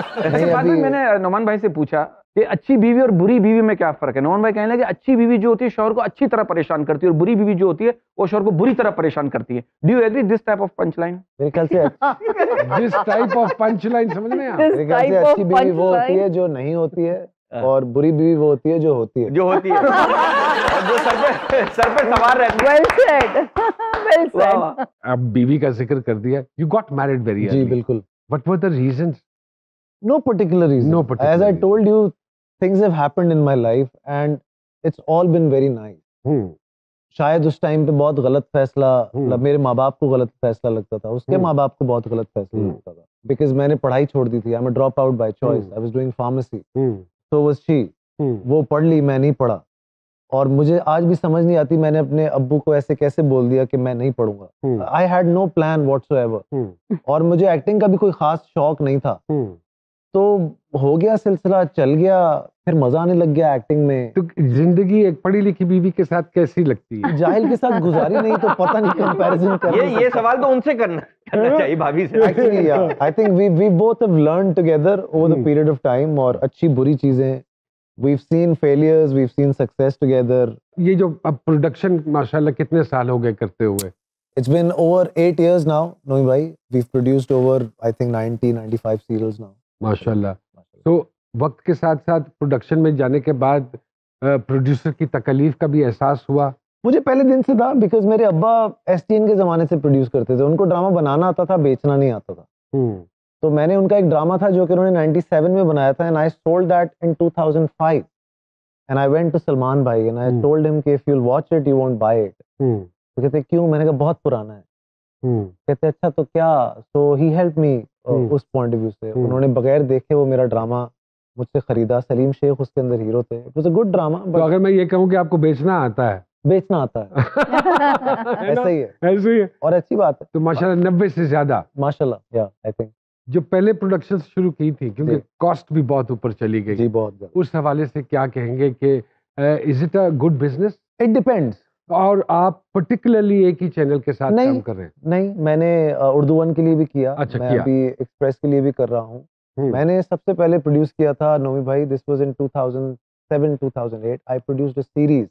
ऐसे बाद में मैंने नोमान भाई से पूछा कि अच्छी बीवी और बुरी बीवी में क्या फ़र्क है? नोमान भाई कहने लगे अच्छी बीवी जो होती है शोर को अच्छी तरह परेशान करती है और बुरी बीवी जो होती है वो शोर को बुरी तरह परेशान करती है। Do you agree this type of punch line मेरे ख्याल से जिस टाइप ऑफ़ पंच लाइन समझ में मेरे ख्याल से अच्छी बीवी वो होती है जो नहीं होती है और बुरी बीवी वो होती है जो होती है। जो होती है। जो सर पे सर पे सवार रहती है। वेल सेड वेल सेड अब बीवी का ज़िक्र कर दिया। यू गॉट मैरिड वेरी जी बिल्कुल। What were the reasons no particular reason. No particular as i reason. told you things have happened in my life and it's all been very nice. Hmm शायद उस time पे बहुत गलत फैसला हम्म। मतलब मेरे माँ बाप को गलत फैसला लगता था उसके हम्म। माँ बाप को बहुत गलत फैसला हम्म। लगता था। बिकॉज़ मैंने पढ़ाई छोड़ दी थी I am drop out by choice. I was doing pharmacy so was she वो पढ़ ली मैं नहीं पढ़ा। और मुझे आज भी समझ नहीं आती मैंने अपने अब्बू को ऐसे कैसे बोल दिया कि मैं नहीं पढ़ूँगा। I had no plan hmm और मुझे एक्टिंग का भी कोई खास शौक नहीं था। तो हो गया सिलसिला चल गया फिर मज़ा आने लग गया एक्टिंग में। तो ज़िंदगी एक पढ़ी लिखी बीवी के साथ कैसी लगती है? जाहिल के साथ गुजारी नहीं तो पता नहीं कंपैरिजन ये ये सवाल तो उनसे करना करना चाहिए भाभी से। hmm. और अच्छी बुरी चीज़ें। We seen failures we seen success together ये जो अब प्रोडक्शन माशाल्लाह कितने साल हो गए करते हुए? It's been over 8 years now Noi भाई। We have produced over I think 90 95 serials now माशाल्लाह। तो वक्त के साथ साथ प्रोडक्शन में जाने के बाद प्रोड्यूसर की तकलीफ़ का भी एहसास हुआ। मुझे पहले दिन से था बिकॉज़ मेरे अब्बा एस के जमाने से प्रोड्यूस करते थे। उनको ड्रामा बनाना आता था बेचना नहीं आता था। हम्म। तो मैंने उनका एक ड्रामा था जो कि उन्होंने 97 में बनाया था and I sold that in 2005 and I went to Salman भाई एंड आई. टोल्ड हिम कि if you watch it you won't buy it तो कहते क्यों? मैंने कहा बहुत पुराना है। कहते अच्छा तो क्या सो ही हेल्प मी. उस पॉइंट ऑफ़ व्यू से. Hmm. उन्होंने बगैर देखे वो मेरा ड्रामा मुझसे खरीदा। सलीम शेख उसके अंदर हीरो थे। It was a good drama तो बट अगर मैं ये कहूँ कि आपको बेचना आता है? बेचना आता है। है ऐसा ही है। ऐसे ही है? और अच्छी बात है। तो माशाल्लाह नब्बे से ज़्यादा। माशाल्लाह या आई थिंक जो पहले प्रोडक्शन शुरू की थी क्योंकि कॉस्ट भी बहुत ऊपर चली गई। जी बहुत उस हवाले से क्या कहेंगे कि is it a good business it depends और आप पर्टिकुलरली एक ही चैनल के साथ नहीं। काम कर रहे हैं? नहीं मैंने उर्दू वन के लिए भी किया। अच्छा, मैं किया। अभी एक्सप्रेस के लिए भी कर रहा हूँ। हम्म, मैंने सबसे पहले प्रोड्यूस किया था नोमी भाई this was in 2007 2008 I produced a series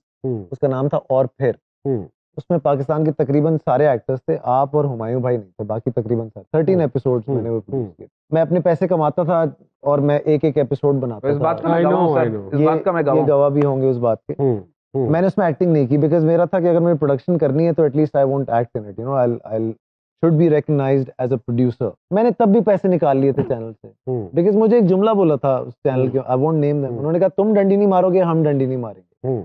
उसका नाम था और फिर। हम्म, उसमें पाकिस्तान के तकरीबन सारे एक्टर्स थे आप और हुमायूं भाई नहीं थे बाकी तकरीबन सारे। थर्टीन हम्म, एपिसोड्स हम्म, मैंने वो। प्रोड्यूस किए। मैं अपने पैसे कमाता था और मैं एक एक एपिसोड तो बनाता इस बात का था मैं गवाह. इस बात का मैं गवाह भी होंगे उस बात के। मैंने उसमें एक्टिंग नहीं की बिकॉज़ मेरा था कि अगर मैं प्रोडक्शन करनी है तो at least I won't act in it you know I I should be recognized as a producer मैंने तब भी पैसे निकाल लिए थे चैनल से। बिकॉज़ मुझे एक जुमला बोला था उस चैनल के आई वोंट नेम देम। उन्होंने कहा तुम डंडी नहीं मारोगे हम डंडी नहीं मारेंगे.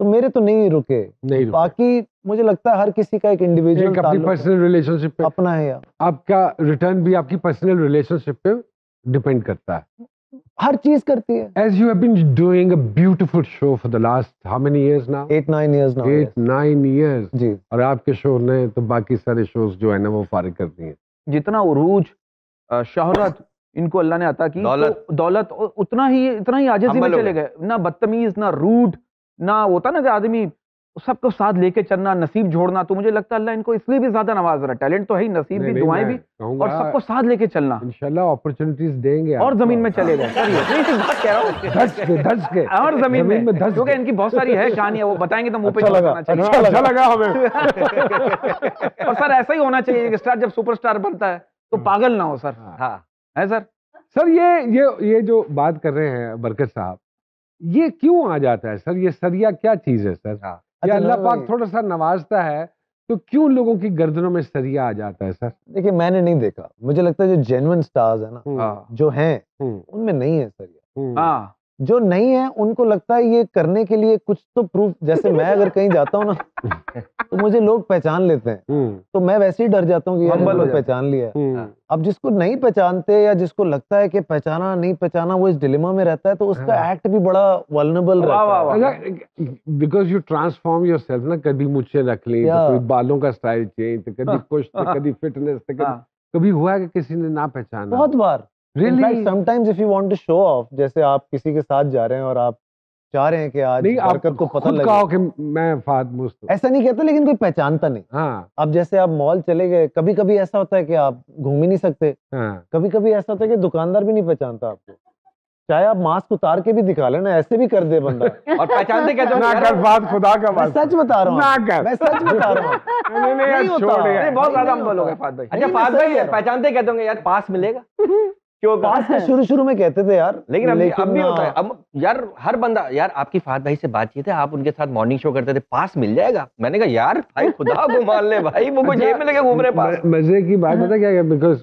तो मेरे तो नहीं रुके। नहीं रुके। बाकी मुझे लगता है हर किसी का एक इंडिविजुअल अपनी पर्सनल रिलेशनशिप पे अपना है आपका रिटर्न भी आपकी पर्सनल रिलेशनशिप पे डिपेंड करता है। हर चीज़ करती है। As you have been doing a beautiful show for the last how many years now? Eight nine years now eight nine years? जी। और आपके शो ने तो बाकी सारे शोज़ जो है ना वो फारिग कर दिए। जितना उरूज अ, शोहरत इनको अल्लाह ने अता की दौलत। तो दौलत। उतना ही इतना ही आजिजी में चले गए। ना बदतमीज ना रूड ना होता ना कि आदमी सबको साथ लेके चलना नसीब जोड़ना तो मुझे लगता है अल्लाह इनको इसलिए भी ज़्यादा नवाज़ रहा है। टैलेंट तो है ही नसीब भी दुआएँ भी और सबको साथ लेके चलना। इंशाल्लाह अपॉर्चुनिटीज़ देंगे और ज़मीन में चले गए हूँ। और ज़मीन में, क्योंकि इनकी बहुत सारी है कहानियाँ वो बताएँगे तो मुँह पे अच्छा लगा, चाहिए। अच्छा अच्छा हमें। और सर ऐसा ही होना चाहिए स्टार जब सुपरस्टार बनता है तो पागल ना हो सर। हाँ। है सर? सर ये ये ये जो बात कर रहे हैं बरकत साहब ये क्यों आ जाता है? सर ये सरिया क्या चीज़ है सर? हाँ। या अच्छा, अल्लाह पाक थोड़ा सा नवाजता है तो क्यों लोगों की गर्दनों में सरिया आ जाता है सर? देखिए मैंने नहीं देखा। मुझे लगता है जो जेनुअन स्टार्स है ना हम्म, जो हैं हम्म, उनमें नहीं है सरिया। हम्म, हाँ। जो नहीं है उनको लगता है ये करने के लिए कुछ तो प्रूफ जैसे मैं अगर कहीं जाता हूँ ना तो मुझे लोग पहचान लेते हैं। हम्म, तो मैं वैसे ही डर जाता हूँ कि यार हो जाते पहचान लिया है। हम्म, अब जिसको नहीं पहचानते या जिसको लगता है कि पहचाना नहीं पहचाना वो इस डिलेमा में रहता है तो उसका हाँ। एक्ट भी बड़ा वाह, रहता। है। Because you transform yourself ना कभी मुझे रख ली तो कभी बालों का स्टाइल चेंज तो कभी कुछ तो कभी फिटनेस तो हाँ। कभी हुआ है कि किसी ने ना पहचाना? बहुत बार। Really? Sometimes if you want to show off जैसे आप किसी के साथ जा रहे हैं और आप चाह रहे हैं कि आज नहीं आप को पता लगे। कहो कि मैं फाद मुस्त ऐसा नहीं कहते लेकिन कोई पहचानता नहीं। हाँ। अब जैसे आप मॉल चले गए कभी कभी ऐसा होता है कि आप घूम ही नहीं सकते। हाँ। कभी कभी ऐसा होता है कि दुकानदार भी नहीं पहचानता आपको। चाहे आप मास्क उतार के भी दिखा लेना ऐसे भी कर दे बंदा। और पहचानते हो? ना कर फाद खुदा का वास्ता सच बता रहा हूँ। ना हूँ कर। मैं सच बता रहा हूँ। नहीं नहीं यार छोड़ यार। बहुत ज़्यादा हम बोलोगे होता। फाद भाई। अच्छा फाद भाई पहचानते कहते होंगे यार पास मिलेगा। क्यों तो शुरू शुरू में कहते थे यार लेकिन अभी अब भी होता है। अब यार हर बंदा यार आपकी फात भाई से बातचीत है आप उनके साथ मॉर्निंग शो करते थे पास मिल जाएगा। मैंने कहा यार भाई खुदा को मान ले भाई वो कुछ जेब में लेके घूम रहे पास। मज़े की बात पता क्या बिकॉज़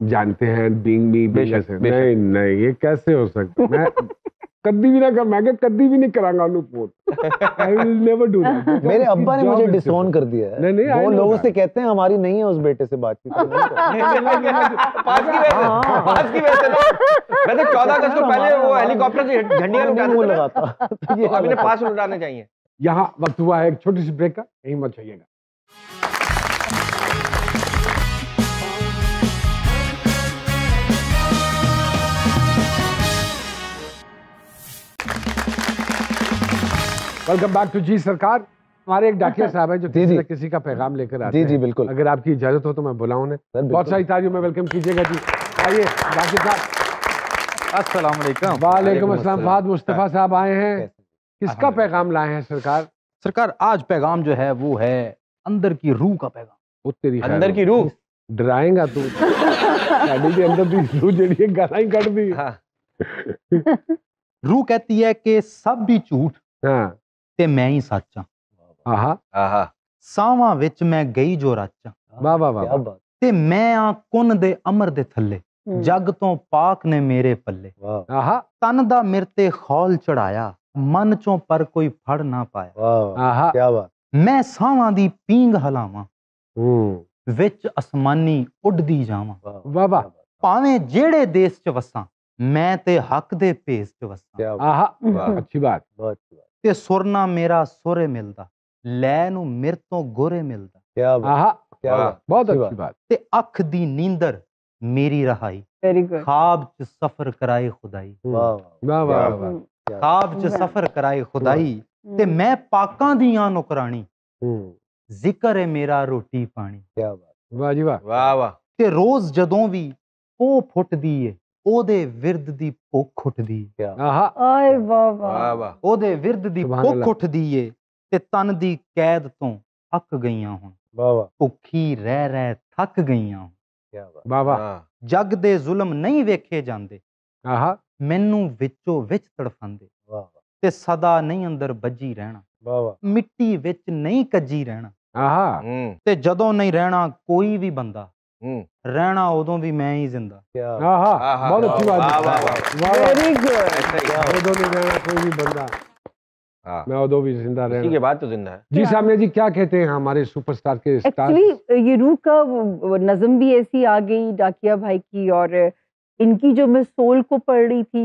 जानते हैं बीइंग मी बेशक, नहीं नहीं ये कैसे हो सकता मैं कभी भी ना कर मैं कभी भी नहीं करांगा उन्हें phone I will never do that मेरे अब्बा ने मुझे डिसोन कर दिया है। नहीं, नहीं, वो लोगों से कहते हैं हमारी नहीं है उस बेटे से बातचीत पास की वजह से हाँ। पास की वजह से ना मैं तो चौदह अगस्त को पहले वो हेलीकॉप्टर से झंडियाँ उठाते मुँह थे अभी ने पास उड़ाने चाहिए। यहाँ वक्त हुआ है एक छोटी सी ब्रेक का। यही मत चाहिएगा वेलकम बैक टू जी सरकार हमारे एक डाकिया साहब है जो जी, किसी किसी का पैगाम लेकर आते जी जी बिल्कुल। अगर आपकी इजाज़त हो तो मैं बुलाऊं उन्हें। बहुत सारी तालियों में वेलकम कीजिएगा जी। आइए डाकिया साहब। अस्सलाम वालेकुम वालेकुम अस्सलाम। फाद मुस्तफ़ा साहब आए हैं। किसका पैगाम लाए हैं सरकार? सरकार आज पैगाम जो है वो है अंदर की रूह का पैगाम। वो तेरी अंदर की रूह? डराएगा तू? साड़ी के अंदर दी रूह जड़ी है गाला ही कट दी। रूह कहती है कि सब भी झूठ। हाँ। ਤੇ ਮੈਂ ਹੀ ਸੱਚ ਆ ਆਹਾ। ਆਹਾ। ਸਾਵਾਂ ਵਿੱਚ ਮੈਂ ਗਈ ਜੋ ਰਚ ਵਾ ਵਾ ਵਾ ਤੇ ਮੈਂ ਆ ਕੁੰਨ ਦੇ ਅਮਰ ਦੇ ਥੱਲੇ। ਜਗ ਤੋਂ ਪਾਕ ਨੇ ਮੇਰੇ ਪੱਲੇ। ਆਹਾ। ਤਨ ਦਾ ਮਿਰਤੇ ਖੌਲ ਚੜਾਇਆ। ਮਨ ਚੋਂ ਪਰ ਕੋਈ ਫੜ ਨਾ ਪਾਇਆ। ਆਹਾ। ਕੀ ਬਾਤ। ਮੈਂ ਸਾਵਾਂ ਦੀ ਪੀਂਗ ਹਲਾਵਾਂ। ਵਿੱਚ ਅਸਮਾਨੀ ਉੱਡਦੀ ਜਾਵਾਂ। ਵਾਹ ਵਾਹ। ਭਾਵੇਂ ਜਿਹੜੇ ਦੇਸ਼ 'ਚ ਵਸਾਂ ਮੈਂ ਤੇ ਹੱਕ ਦੇ ਭੇਸ 'ਚ ਵਸਾਂ। ਆਹਾ। ਅੱਛੀ ਬਾਤ। ਬਹੁਤ ਅੱਛੀ ਬਾਤ। ਤੇ ਸੁਰਨਾ ਮੇਰਾ ਸੁਰੇ ਮਿਲਦਾ ਲੈ ਨੂੰ ਮਿਰ ਤੋਂ ਗੋਰੇ ਮਿਲਦਾ। ਬਹੁਤ ਅੱਛੀ ਬਾਤ। ਤੇ ਅੱਖ ਦੀ ਨੀਂਦਰ ਮੇਰੀ ਰਹਾਈ। ਵੈਰੀ ਖਾਬ ਚ ਸਫ਼ਰ ਕਰਾਏ ਖੁਦਾਈ। ਵਾਹ ਵਾਹ ਵਾਹ। ਖਾਬ ਚ ਸਫ਼ਰ ਕਰਾਏ ਖੁਦਾਈ ਤੇ ਮੈਂ ਪਾਕਾਂ ਦੀਆਂ ਨੁਕਰਾਣੀ। ਜ਼ਿਕਰ ਹੈ ਮੇਰਾ ਰੋਟੀ ਪਾਣੀ। ਕੀ ਬਾਤ। ਵਾਹ ਜੀ ਵਾਹ। ਵਾਹ ਵਾਹ। ਤੇ ਰੋਜ਼ ਜਦੋਂ ਵੀ ਉਹ ਫੁੱਟਦੀ ਏ ਉਹਦੇ ਵਿਰਦ ਦੀ ਭੁੱਖ ਉੱਠਦੀ ਆ। ਆਹਾ। ਆਏ ਵਾਹ ਵਾਹ। ਵਾਹ ਉਹਦੇ ਵਿਰਦ ਦੀ ਭੁੱਖ ਉੱਠਦੀ ਏ ਤੇ ਤਨ ਦੀ ਕੈਦ ਤੋਂ ਅੱਕ ਗਈਆਂ ਹੁਣ। ਵਾਹ ਵਾਹ। ਭੁੱਖੀ ਰਹਿ ਰਹਿ ਥੱਕ ਗਈਆਂ ਵਾਹ ਵਾਹ। ਜੱਗ ਦੇ ਜ਼ੁਲਮ ਨਹੀਂ ਵੇਖੇ ਜਾਂਦੇ। ਆਹਾ। ਮੈਨੂੰ ਵਿੱਚੋਂ ਵਿੱਚ ਤੜਫਾਂਦੇ। ਵਾਹ ਵਾਹ। ਤੇ ਸਦਾ ਨਹੀਂ ਅੰਦਰ ਵੱਜੀ ਰਹਿਣਾ। ਵਾਹ ਵਾਹ। ਮਿੱਟੀ ਵਿੱਚ ਨਹੀਂ ਕੱਜੀ ਰਹਿਣਾ। ਆਹਾ। ਤੇ ਜਦੋਂ ਨਹੀਂ ਰਹਿਣਾ ਕੋਈ ਵੀ ਬੰਦਾ रहना उदो भी मैं ही ज़िंदा बहुत अच्छी बात मैं उदो भी ज़िंदा रहना ठीक है बात तो ज़िंदा है जी सामने जी क्या कहते हैं हमारे सुपरस्टार के एक्चुअली ये रूह का नज़म भी ऐसी आ गई डाकिया भाई की और इनकी जो मैं सोल को पढ़ रही थी